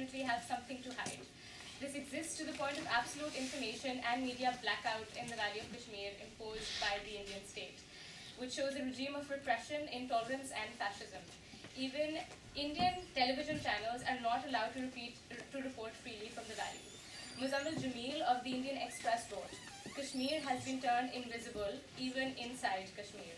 definitely have something to hide. This exists to the point of absolute information and media blackout in the Valley of Kashmir imposed by the Indian state, which shows a regime of repression, intolerance, and fascism. Even Indian television channels are not allowed to, repeat, to report freely from the valley. Muzamil Jaleel of the Indian Express wrote, Kashmir has been turned invisible even inside Kashmir.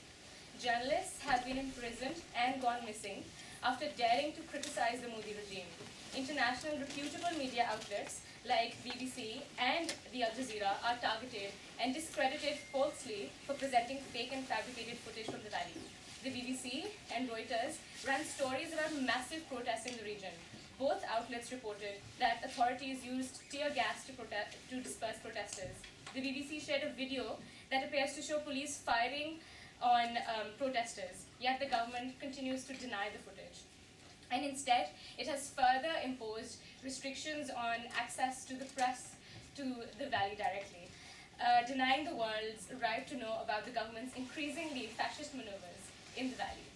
Journalists have been imprisoned and gone missing after daring to criticize the Modi regime. International reputable media outlets like BBC and the Al Jazeera are targeted and discredited falsely for presenting fake and fabricated footage from the valley. The BBC and Reuters ran stories about massive protests in the region. Both outlets reported that authorities used tear gas to, to disperse protesters. The BBC shared a video that appears to show police firing on um, protesters, yet the government continues to deny the footage. And instead, it has further imposed restrictions on access to the press to the valley directly, uh, denying the world's right to know about the government's increasingly fascist maneuvers in the valley.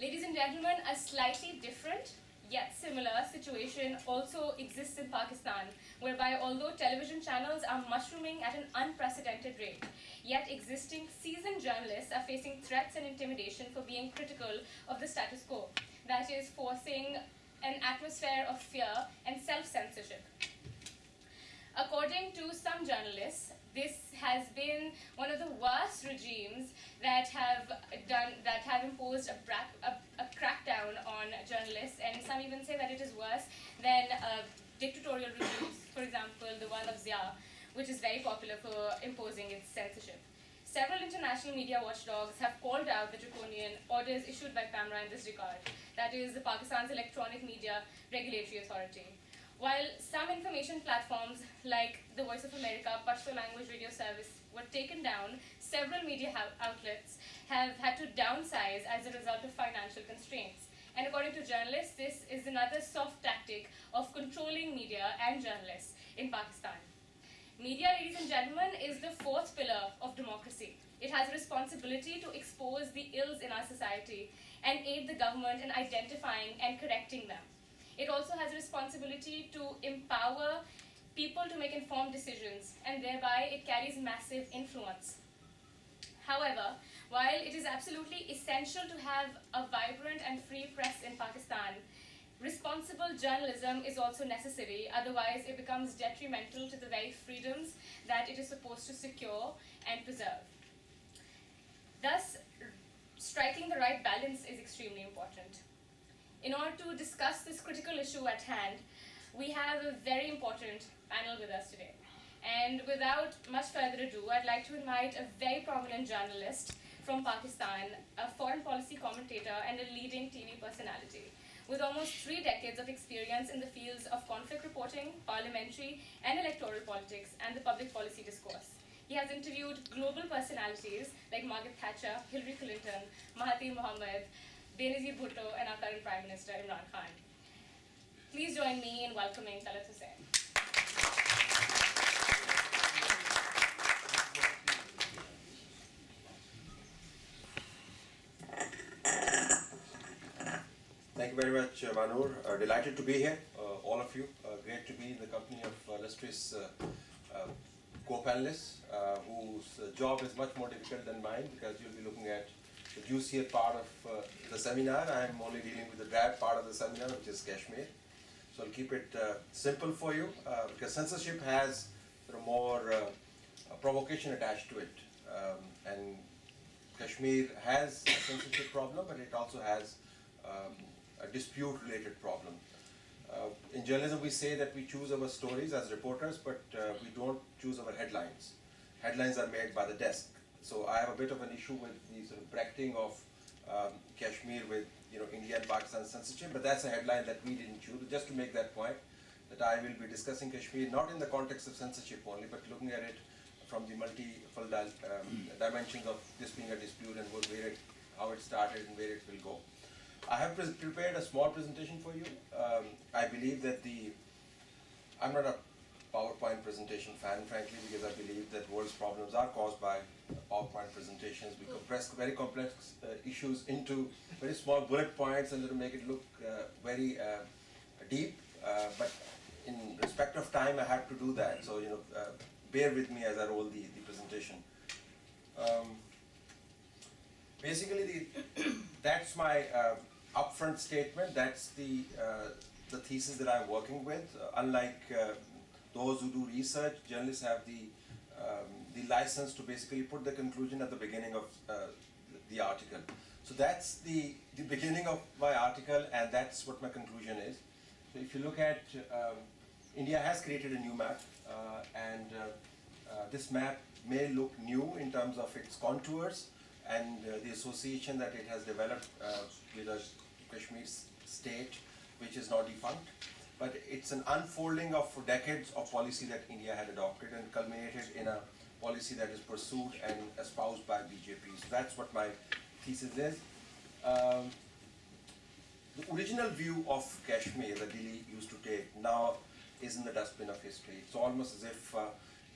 Ladies and gentlemen, a slightly different yet similar situation also exists in Pakistan, whereby although television channels are mushrooming at an unprecedented rate, yet existing seasoned journalists are facing threats and intimidation for being critical of the status quo, that is, forcing an atmosphere of fear and self censorship. According to some journalists, this has been one of the worst regimes that have done that have imposed a, bra- a, a, crackdown on journalists, and some even say that it is worse than uh, dictatorial regimes, for example, the one of Zia, which is very popular for imposing its censorship. Several international media watchdogs have called out the draconian orders issued by PEMRA in this regard, that is, the Pakistan's Electronic Media Regulatory Authority. While some information platforms like the Voice of America Pashto language radio service were taken down, several media outlets have had to downsize as a result of financial constraints. And according to journalists, this is another soft tactic of controlling media and journalists in Pakistan. Media, ladies and gentlemen, is the fourth pillar of democracy. It has a responsibility to expose the ills in our society and aid the government in identifying and correcting them. It also has a responsibility to empower people to make informed decisions, and thereby it carries massive influence. However, while it is absolutely essential to have a vibrant and free press in Pakistan, responsible journalism is also necessary, otherwise, it becomes detrimental to the very freedoms that it is supposed to secure and preserve. Thus, striking the right balance is extremely important. In order to discuss this critical issue at hand, we have a very important panel with us today. And without much further ado, I'd like to invite a very prominent journalist from Pakistan, a foreign policy commentator, and a leading TV personality. With almost three decades of experience in the fields of conflict reporting, parliamentary and electoral politics, and the public policy discourse. He has interviewed global personalities like Margaret Thatcher, Hillary Clinton, Mahathir Mohamad, Benazir Bhutto, and our current Prime Minister Imran Khan. Please join me in welcoming Talat Hussain. Thank you very much, uh, Manur. Uh, delighted to be here, uh, all of you. Uh, great to be in the company of uh, illustrious uh, co-panelists whose job is much more difficult than mine because you'll be looking at the juicier part of the seminar. I'm only dealing with the dry part of the seminar, which is Kashmir. So I'll keep it simple for you because censorship has sort of more provocation attached to it. Um, and Kashmir has a censorship problem, but it also has um, a dispute related problem. Uh, in journalism, we say that we choose our stories as reporters, but uh, we don't choose our headlines. Headlines are made by the desk. So I have a bit of an issue with the sort of bracketing of um, Kashmir with you know India and Pakistan censorship, but that's a headline that we didn't choose. Just to make that point, that I will be discussing Kashmir not in the context of censorship only, but looking at it from the multiple um, dimensions of this being a dispute and where it, how it started and where it will go. I have pre prepared a small presentation for you. Um, I believe that the, I'm not a PowerPoint presentation fan, frankly, because I believe that world's problems are caused by PowerPoint presentations. We compress very complex uh, issues into very small bullet points and to make it look uh, very uh, deep. uh, but in respect of time, I had to do that. So you know, uh, bear with me as I roll the, the presentation. Um, basically, the, that's my uh, upfront statement. That's the uh, the thesis that I'm working with. Uh, unlike uh, those who do research, journalists have the um, the license to basically put the conclusion at the beginning of the article. So that's the the beginning of my article, and that's what my conclusion is. So if you look at um, India has created a new map, uh, and uh, uh, this map may look new in terms of its contours and uh, the association that it has developed uh, with a Kashmir state, which is now defunct. But it's an unfolding of decades of policy that India had adopted and culminated in a policy that is pursued and espoused by BJP. So that's what my thesis is. Um, the original view of Kashmir that Delhi used to take now is in the dustbin of history. It's almost as if uh,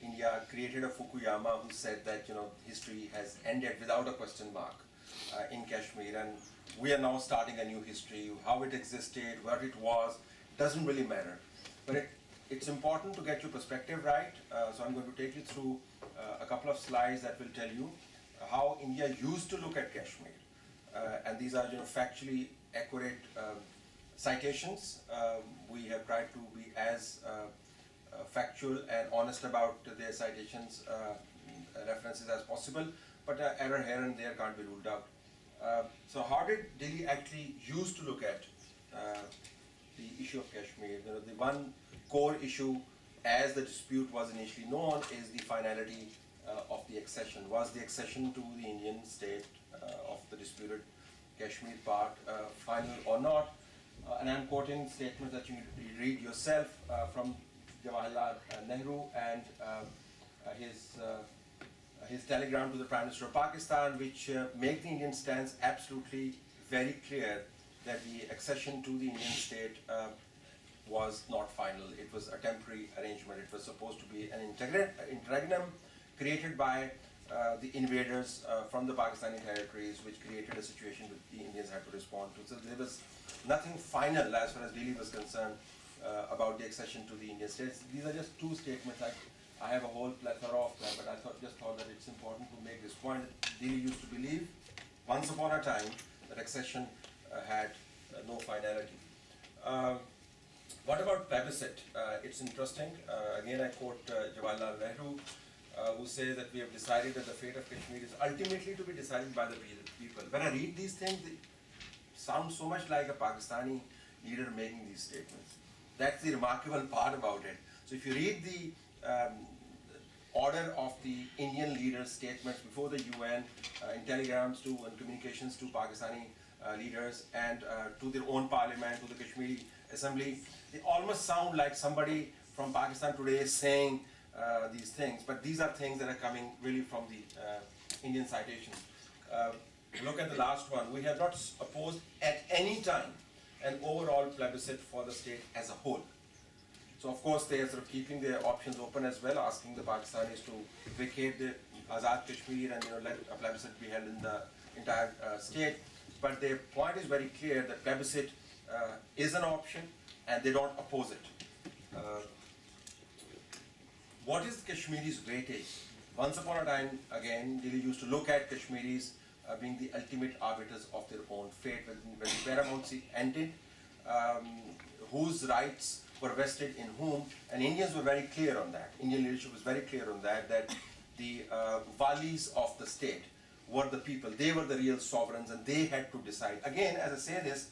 India created a Fukuyama who said that you know history has ended without a question mark uh, in Kashmir, and we are now starting a new history. How it existed, what it was, doesn't really matter. But it, it's important to get your perspective right. Uh, so I'm going to take you through uh, a couple of slides that will tell you how India used to look at Kashmir. Uh, and these are you know, factually accurate um, citations. Um, we have tried to be as uh, uh, factual and honest about their citations, uh, references as possible, but uh, error here and there can't be ruled out. Uh, so how did Delhi actually used to look at uh, the issue of Kashmir? You know, the one core issue as the dispute was initially known is the finality uh, of the accession. Was the accession to the Indian state uh, of the disputed Kashmir part uh, final or not? Uh, and I'm quoting statements that you read yourself uh, from Jawaharlal uh, Nehru and uh, uh, his uh, his telegram to the Prime Minister of Pakistan, which uh, make the Indian stance absolutely very clear that the accession to the Indian state uh, was not final. It was a temporary arrangement. It was supposed to be an interregnum created by uh, the invaders from the Pakistani territories, which created a situation that the Indians had to respond to. So there was nothing final as far as Delhi was concerned uh, about the accession to the Indian states. These are just two statements. I, I have a whole plethora of them, but I thought, just thought that it's important to make this point. Delhi used to believe, once upon a time, that accession uh, had uh, no finality. Um, what about plebiscite? Uh, it's interesting. Uh, again, I quote uh, Jawaharlal Nehru, uh, who says that we have decided that the fate of Kashmir is ultimately to be decided by the people. When I read these things, they sound so much like a Pakistani leader making these statements. That's the remarkable part about it. So if you read the um, order of the Indian leaders' statements before the UN, uh, in telegrams to and communications to Pakistani uh, leaders and uh, to their own parliament, to the Kashmiri assembly, they almost sound like somebody from Pakistan today saying uh, these things. But these are things that are coming really from the uh, Indian citation. Uh, look at the last one. We have not opposed at any time an overall plebiscite for the state as a whole. So of course they are sort of keeping their options open as well, asking the Pakistanis to vacate the Azad Kashmir and you know let a plebiscite be held in the entire uh, state. But their point is very clear that plebiscite uh, is an option and they don't oppose it. Uh, what is Kashmiri's weightage? Once upon a time, again, Delhi used to look at Kashmiris uh, being the ultimate arbiters of their own fate. When, when the paramountcy ended, um, whose rights were vested in whom, and Indians were very clear on that. Indian leadership was very clear on that, that the uh, of the state were the people. They were the real sovereigns and they had to decide. Again, as I say this,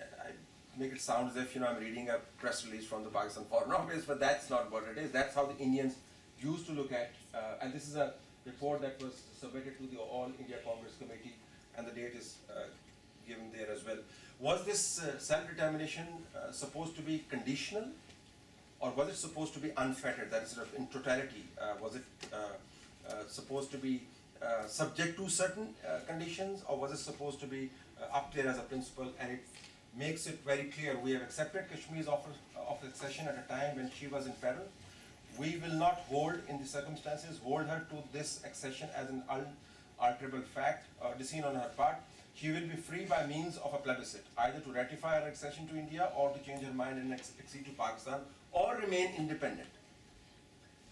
I make it sound as if you know I'm reading a press release from the Pakistan Foreign Office, but that's not what it is. That's how the Indians used to look at, uh, and this is a report that was submitted to the All India Congress Committee, and the date is uh, given there as well. Was this uh, self-determination uh, supposed to be conditional, or was it supposed to be unfettered? That is, sort of in totality, uh, was it uh, uh, supposed to be subject to certain conditions, or was it supposed to be up there as a principle? And it makes it very clear we have accepted Kashmir's offer of accession at a time when she was in peril. We will not hold, in the circumstances, hold her to this accession as an unalterable fact or decision on her part. she will be free by means of a plebiscite, either to ratify her accession to India or to change her mind and accede to Pakistan or remain independent.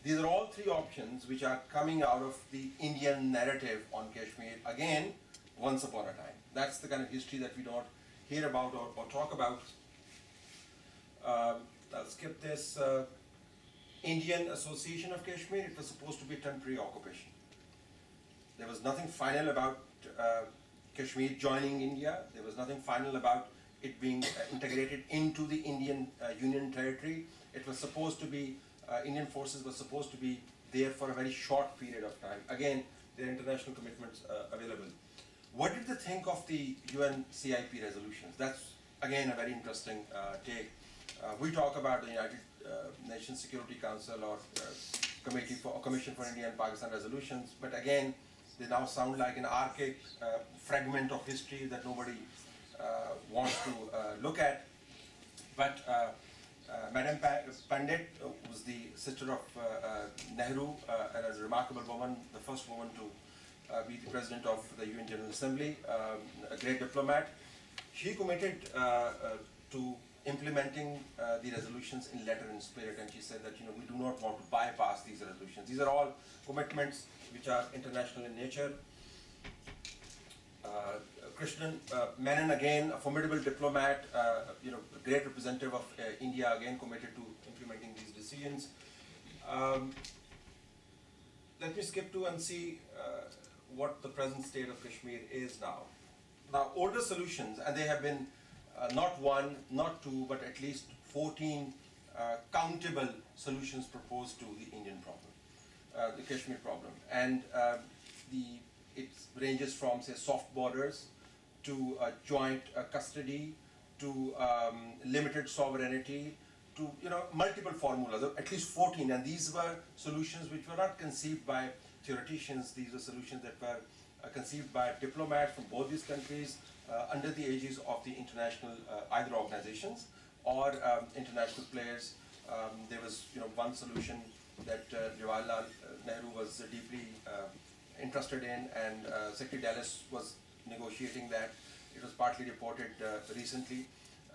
These are all three options which are coming out of the Indian narrative on Kashmir again, once upon a time. That's the kind of history that we don't hear about or, or talk about. Um, I'll skip this. Uh, Indian Association of Kashmir, it was supposed to be temporary occupation. There was nothing final about uh, Kashmir joining India. There was nothing final about it being uh, integrated into the Indian uh, Union territory. It was supposed to be, uh, Indian forces were supposed to be there for a very short period of time. Again, there are international commitments uh, available. What did they think of the UN CIP resolutions? That's again a very interesting uh, take. We talk about the United uh, Nations Security Council or uh, Committee for Commission for India and Pakistan resolutions, but again, they now sound like an archaic uh, fragment of history that nobody wants to look at. But Madam Pandit was the sister of Nehru and a remarkable woman, the first woman to uh, be the president of the UN General Assembly, um, a great diplomat. She committed uh, uh, to implementing uh, the resolutions in letter and spirit, and she said that you know we do not want to bypass these resolutions. These are all commitments which are international in nature. Uh, Krishnan uh, Menon again, a formidable diplomat, uh, you know, great representative of uh, India again committed to implementing these decisions. Um, let me skip to and see uh, what the present state of Kashmir is now. Now, older solutions, and they have been not one, not two, but at least 14 uh, countable solutions proposed to the Indian problem, uh, the Kashmir problem. And uh, the, it ranges from, say, soft borders to uh, joint uh, custody to um, limited sovereignty to you know multiple formulas, uh, at least 14, and these were solutions which were not conceived by theoreticians. These were solutions that were uh, conceived by diplomats from both these countries uh, under the aegis of the international uh, either organizations or um, international players. Um, there was you know one solution that uh, Jawaharlal uh, Nehru was uh, deeply uh, interested in, and uh, Secretary Dulles was negotiating that. It was partly reported uh, recently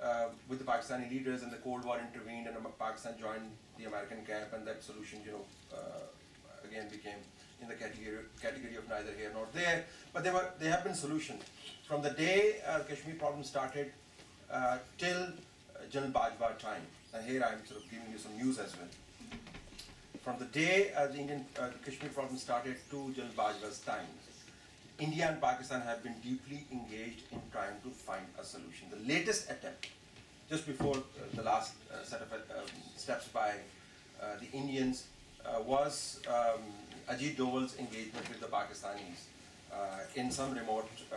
uh, with the Pakistani leaders, and the Cold War intervened, and Pakistan joined the American camp, and that solution, you know, uh, again became in the category category of neither here nor there. But there were there have been solutions from the day uh, Kashmir problem started uh, till uh, General Bajwa time. And here I'm sort of giving you some news as well. From the day uh, the Indian uh, Kashmir problem started to General Bajwa's time, India and Pakistan have been deeply engaged in trying to find a solution. The latest attempt, just before uh, the last uh, set of uh, steps by the Indians, was um, Ajit Doval's engagement with the Pakistanis uh, in some remote uh,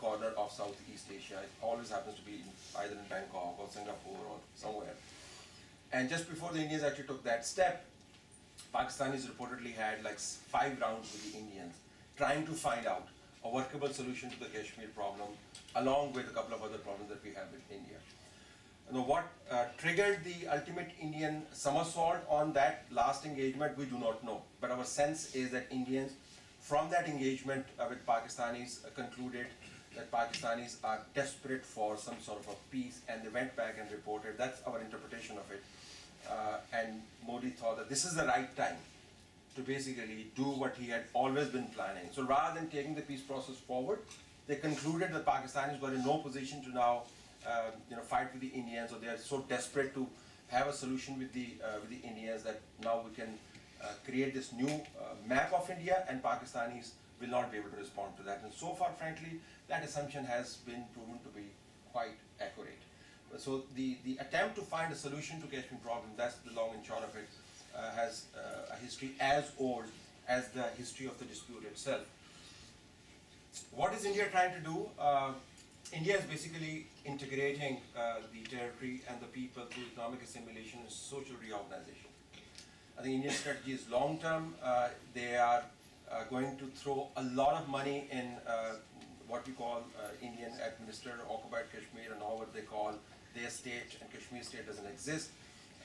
corner of Southeast Asia. It always happens to be in, either in Bangkok or Singapore or somewhere. And just before the Indians actually took that step, Pakistanis reportedly had like five rounds with the Indians, trying to find out a workable solution to the Kashmir problem, along with a couple of other problems that we have with India. Now, what uh, triggered the ultimate Indian somersault on that last engagement, we do not know. But our sense is that Indians, from that engagement uh, with Pakistanis, uh, concluded that Pakistanis are desperate for some sort of a peace, and they went back and reported. That's our interpretation of it. Uh, and Modi thought that this is the right time to basically do what he had always been planning. So rather than taking the peace process forward, they concluded that Pakistanis were in no position to now, um, you know, fight with the Indians, or they are so desperate to have a solution with the uh, with the Indians that now we can uh, create this new uh, map of India, and Pakistanis will not be able to respond to that. And so far, frankly, that assumption has been proven to be quite accurate. So the, the attempt to find a solution to Kashmir problem, that's the long and short of it, uh, has uh, a history as old as the history of the dispute itself. What is India trying to do? India is basically integrating uh, the territory and the people through economic assimilation and social reorganization. I think Indian strategy is long term. Uh, they are uh, going to throw a lot of money in uh, what we call uh, Indian administered occupied Kashmir and now what they call their state and Kashmir state doesn't exist.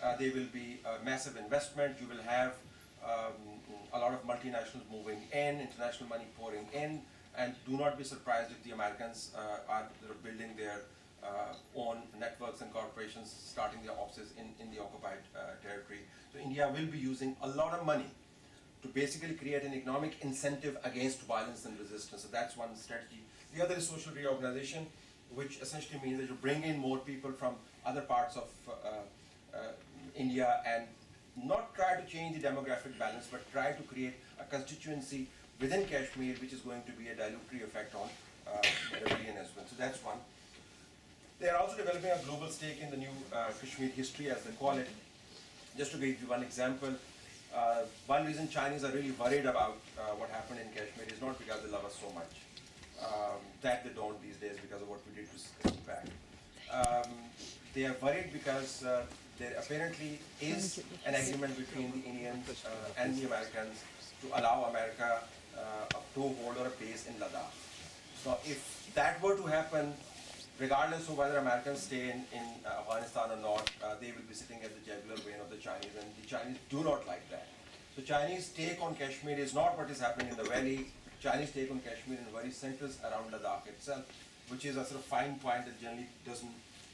Uh, there will be massive investment. You will have um, a lot of multinationals moving in, international money pouring in. And do not be surprised if the Americans uh, are building their uh, own networks and corporations, starting their offices in, in the occupied uh, territory. So India will be using a lot of money to basically create an economic incentive against violence and resistance. So that's one strategy. The other is social reorganization, which essentially means that you bring in more people from other parts of uh, uh, India and not try to change the demographic balance, but try to create a constituency within Kashmir, which is going to be a dilutory effect on uh, the rebellion as well. So that's one. They are also developing a global stake in the new uh, Kashmir history, as they call it. Just to give you one example, uh, one reason Chinese are really worried about uh, what happened in Kashmir is not because they love us so much. Um, that they don't these days because of what we did to CPEC. Um, they are worried because uh, there apparently is an agreement between the Indians uh, and the Americans to allow America uh, a toehold or a base in Ladakh. So if that were to happen, regardless of whether Americans stay in, in uh, Afghanistan or not, uh, they will be sitting at the jugular vein of the Chinese, and the Chinese do not like that. So Chinese take on Kashmir is not what is happening in the valley. Chinese take on Kashmir in very centers around Ladakh itself, which is a sort of fine point that generally doesn't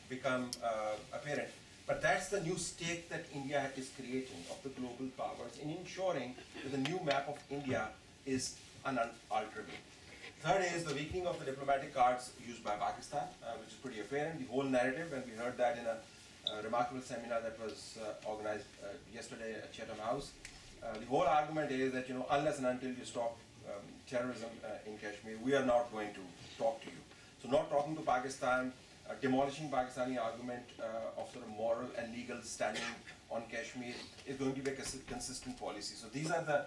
become uh, apparent. But that's the new stake that India is creating of the global powers in ensuring that the new map of India is unalterable. Third is the weakening of the diplomatic cards used by Pakistan, uh, which is pretty apparent. The whole narrative, and we heard that in a uh, remarkable seminar that was uh, organized uh, yesterday at Chatham House. Uh, the whole argument is that you know unless and until you stop um, terrorism uh, in Kashmir, we are not going to talk to you. So not talking to Pakistan, demolishing Pakistani argument of sort of moral and legal standing on Kashmir is going to be a consistent policy. So these are the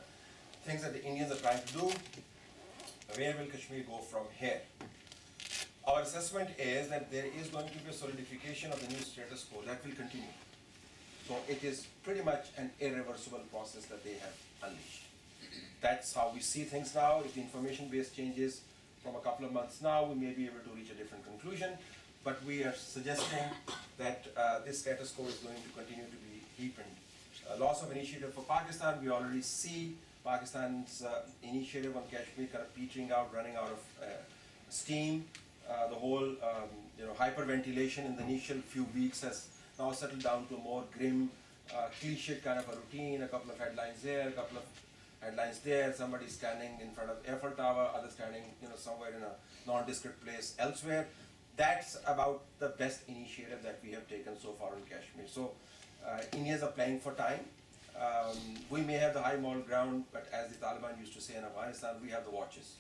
things that the Indians are trying to do. Where will Kashmir go from here? Our assessment is that there is going to be a solidification of the new status quo that will continue. So it is pretty much an irreversible process that they have unleashed. That's how we see things now. If the information base changes from a couple of months now, we may be able to reach a different conclusion. But we are suggesting that uh, this status quo is going to continue to be deepened. Loss of initiative for Pakistan, we already see Pakistan's uh, initiative on Kashmir kind of petering out, running out of uh, steam. Uh, the whole um, you know hyperventilation in the initial few weeks has now settled down to a more grim, uh, cliched kind of a routine. A couple of headlines there, a couple of headlines there. Somebody standing in front of Eiffel Tower, other standing you know somewhere in a nondescript place elsewhere. That's about the best initiative that we have taken so far in Kashmir. So uh, Indians are playing for time. Um, we may have the high moral ground, but as the Taliban used to say in Afghanistan, we have the watches.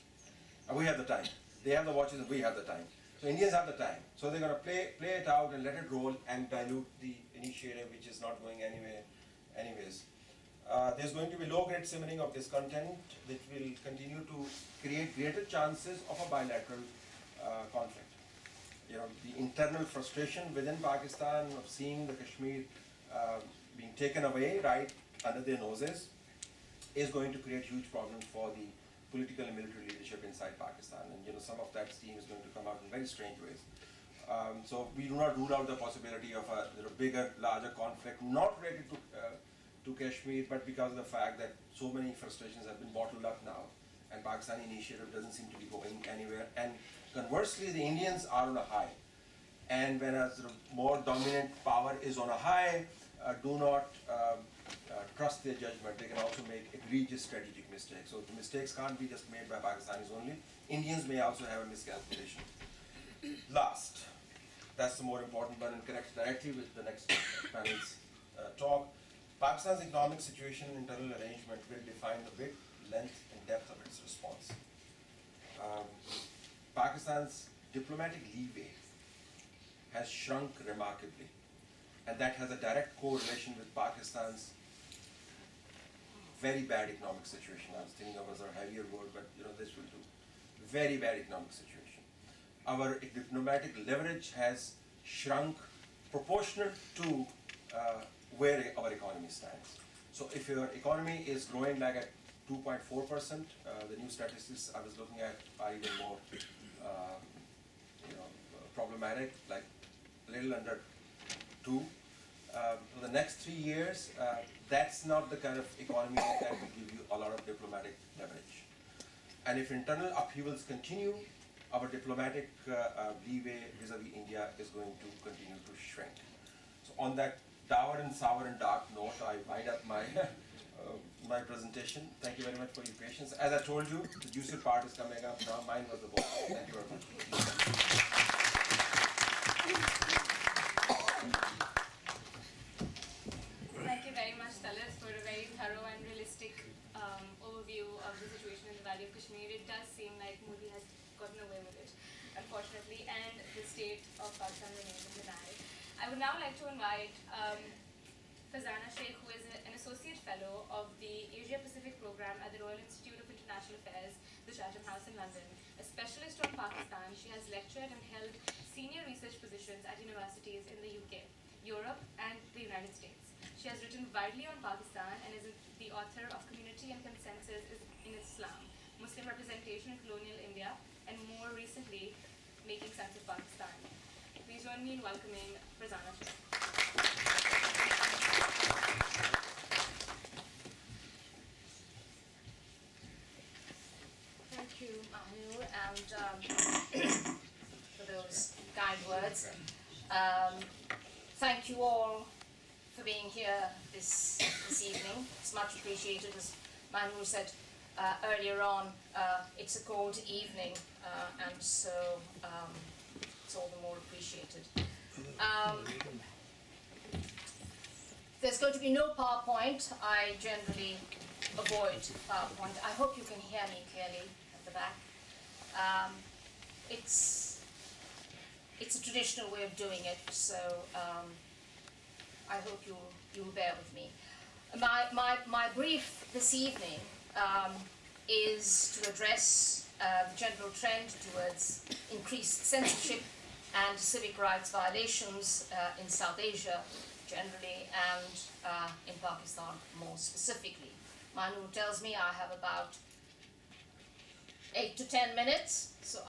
We have the time. They have the watches and we have the time. So Indians have the time. So they're going to play, play it out and let it roll and dilute the initiative, which is not going anywhere, anyways. Uh, there's going to be low-grade simmering of discontent that will continue to create greater chances of a bilateral uh, conflict. You know, the internal frustration within Pakistan of seeing the Kashmir uh, being taken away right under their noses is going to create huge problems for the political and military leadership inside Pakistan. And you know, some of that steam is going to come out in very strange ways. Um, so we do not rule out the possibility of a you know, bigger, larger conflict, not related to uh, to Kashmir, but because of the fact that so many frustrations have been bottled up now, and Pakistani initiative doesn't seem to be going anywhere. And conversely, the Indians are on a high, and when a sort of more dominant power is on a high, uh, do not um, uh, trust their judgment. They can also make egregious strategic mistakes. So the mistakes can't be just made by Pakistanis only. Indians may also have a miscalculation. Last, that's the more important one and connects directly with the next panel's uh, talk. Pakistan's economic situation and internal arrangement will define the width, length, and depth of its response. Um, Pakistan's diplomatic leeway has shrunk remarkably, and that has a direct correlation with Pakistan's very bad economic situation. I was thinking of a heavier word, but you know this will do. Very bad economic situation. Our diplomatic leverage has shrunk proportional to uh, where our economy stands. So if your economy is growing like at 2.4 percent, uh, the new statistics I was looking at are even more, um, you know, problematic, like a little under two. Um, for the next three years, uh, that's not the kind of economy that will give you a lot of diplomatic leverage. And if internal upheavals continue, our diplomatic uh, uh, leeway vis-a-vis India is going to continue to shrink. So on that dour and sour and dark note, I wind up my uh, my presentation. Thank you very much for your patience. As I told you, the juicy part is coming up now. Mine was the book. Thank you very much. Thank you very much, Talat, for a very thorough and realistic um, overview of the situation in the Valley of Kashmir. It does seem like Modi has gotten away with it, unfortunately, and the remains. I would now like to invite um, Farzana Shaikh, who is an associate fellow of the Asia Pacific program at the Royal Institute of International Affairs, the Chatham House in London. A specialist on Pakistan, she has lectured and held senior research positions at universities in the UK, Europe, and the United States. She has written widely on Pakistan and is the author of Community and Consensus in Islam, Muslim Representation in Colonial India, and more recently, Making Sense of Pakistan. Please join me in welcoming. Thank you, Mahmood, and um, for those kind words. Um, thank you all for being here this this evening. It's much appreciated, as Mahmood said uh, earlier on. Uh, it's a cold evening, uh, and so um, it's all the more appreciated. Um, there's going to be no PowerPoint. I generally avoid PowerPoint. I hope you can hear me clearly at the back. Um, it's it's a traditional way of doing it, so um, I hope you you will bear with me. My my my brief this evening um, is to address uh, the general trend towards increased censorship and civic rights violations uh, in South Asia generally and uh, in Pakistan more specifically. Manu tells me I have about eight to ten minutes, so